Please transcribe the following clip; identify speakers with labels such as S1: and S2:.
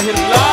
S1: ilaha love.